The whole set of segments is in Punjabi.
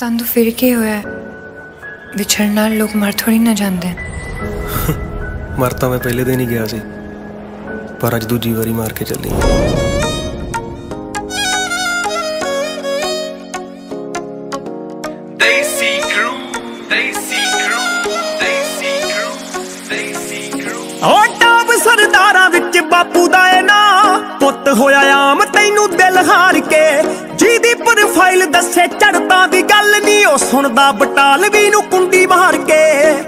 ਸਾਨੂੰ ਫਿਰ ਕੀ ਹੋਇਆ? ਵਿਛੜਨ ਨਾਲ ਲੋਕ ਮਰ ਥੋੜੀ ਨਾ ਜਾਂਦੇ। ਮਰ ਤਾਂ ਮੈਂ ਪਹਿਲੇ ਦਿਨ ਹੀ ਗਿਆ ਸੀ। ਪਰ ਅੱਜ ਦੂਜੀ ਵਾਰੀ ਮਾਰ ਕੇ ਚੱਲੀ। Daisy Crew, Daisy Crew, Daisy Crew, Daisy Crew. ਓ ਟਾਪ ਸਰਦਾਰਾਂ ਵਿੱਚ ਬਾਪੂ ਦਾ ਏ ਨਾ ਪੁੱਤ ਹੋਇਆ ਆਮ ਤੈਨੂੰ ਦਿਲ ਹਾਰ ਪ੍ਰੋਫਾਈਲ ਦੱਸੇ ਚੜਤਾ ਦੀ ਗੱਲ ਨਹੀਂ ਉਹ ਸੁਣਦਾ ਬਟਾਲਵੀ ਨੂੰ ਕੁੰਡੀ ਮਾਰ ਕੇ।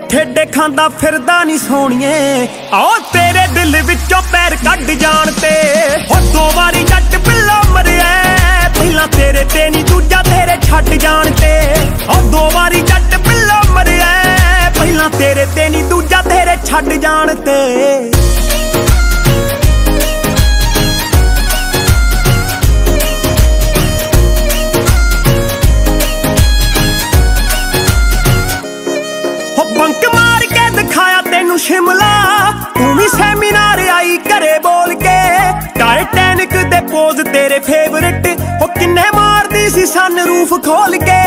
ਠੇਡੇ ਖਾਂਦਾ ਫਿਰਦਾ ਨਹੀਂ ਸੋਣੀਏ। ਓ ਤੇਰੇ ਦਿਲ ਵਿੱਚੋਂ ਪੈਰ ਕੱਢ ਜਾਣ ਤੇ। ਹੋ ਦੋ ਵਾਰੀ ਜੱਟ ਪਿੱਲਾ ਮਰਿਆ। ਪਹਿਲਾਂ ਤੇਰੇ ਤੇ ਨਹੀਂ ਦੂਜਾ ਤੇਰੇ ਛੱਡ ਜਾਣ ਤੇ। ਓ ਦੋ ਵਾਰੀ ਜੱਟ ਪਿੱਲਾ ਮਰਿਆ। ਪਹਿਲਾਂ ਤੇਰੇ ਤੇ ਨਹੀਂ ਦੂਜਾ ਤੇਰੇ ਛੱਡ ਜਾਣ ਤੇ। ਸਨ ਖੋਲ ਕੇ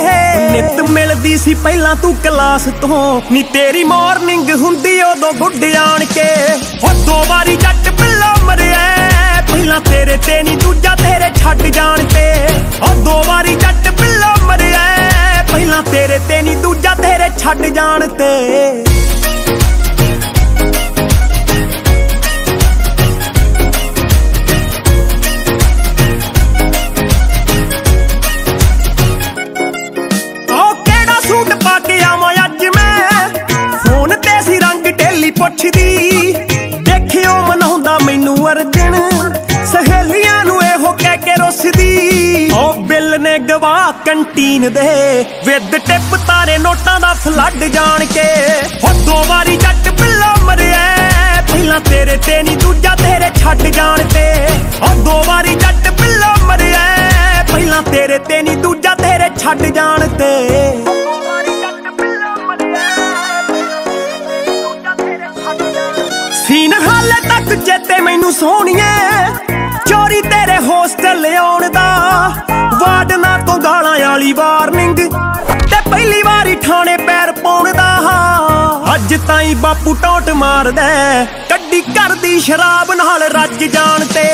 ਨਿਤ ਮਿਲਦੀ ਸੀ ਪਹਿਲਾਂ ਤੂੰ ਕਲਾਸ ਤੋਂ। ਨੀ ਤੇਰੀ ਮਾਰਨਿੰਗ ਹੁੰਦੀ ਉਦੋਂ ਗੁੱਡ ਆਣ ਕੇ। ਹੋ ਦੋ ਵਾਰੀ ਜੱਟ ਪਿੱਲਾ ਮਰਿਆ। ਪਹਿਲਾਂ ਤੇਰੇ ਤੇ ਨਹੀਂ ਦੂਜਾ ਤੇਰੇ ਛੱਡ ਜਾਣ ਤੇ। ਹੋ ਦੋ ਵਾਰੀ ਜੱਟ ਪਿੱਲਾ ਮਰਿਆ। ਪਹਿਲਾਂ ਤੇਰੇ ਤੇ ਨਹੀਂ ਦੂਜਾ ਤੇਰੇ ਛੱਡ ਜਾਣ ਤੇ। ਦੇਖਿਓ ਮਨਾਉਂਦਾ ਮੈਨੂੰ ਅਰਜਨ, ਸਹੇਲੀਆਂ ਨੂੰ ਇਹੋ ਕਹਿ ਕੇ ਰੁੱਸਦੀ। ਓ ਬਿੱਲ ਨੇ ਗਵਾ ਕੰਟੀਨ ਦੇ, ਵਿੱਦ ਟਿਪ ਤਾਰੇ ਨੋਟਾਂ ਦਾ ਫਲੱਡ ਜਾਣ ਕੇ। ਉਹ ਦੋ ਵਾਰੀ ਜੱਟ ਬਿੱਲਾ ਮਰਿਆ, ਪਹਿਲਾਂ ਤੇਰੇ ਤੇ ਨਹੀਂ ਦੂਜਾ ਤੇਰੇ ਛੱਡ ਜਾਣ ਤੇ। ਸੋਹਣੀਏ ਚੋਰੀ ਤੇਰੇ ਹੋਸਟਲ ਆਉਣ ਦਾ। ਵਾਰਡਨਾ ਤੋਂ ਗਾਲਾਂ ਵਾਲੀ ਵਾਰਨਿੰਗ ਤੇ ਪਹਿਲੀ ਵਾਰੀ ਥਾਣੇ ਪੈਰ ਪਾਉਣ ਦਾ। ਅੱਜ ਤਾਈ ਬਾਪੂ ਟੋਟ ਮਾਰਦਾ ਹੈ, ਕੱਢੀ ਕਰਦੀ ਸ਼ਰਾਬ ਨਾਲ ਰੱਜ ਜਾਣ ਤੇ।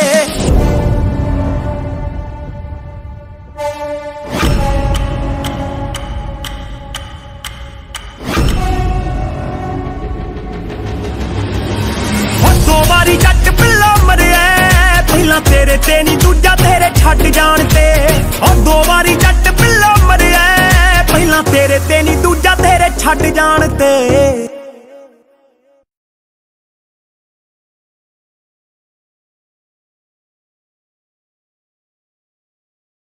ਛੱਡ ਜਾਣ ਤੇ। ਉਹ ਦੋ ਵਾਰੀ ਜੱਟ ਪਿੱਲਾ ਮਰਿਆ। ਪਹਿਲਾਂ ਤੇਰੇ ਤੇ ਨਹੀਂ ਦੂਜਾ ਤੇਰੇ ਛੱਡ ਜਾਣ ਤੇ।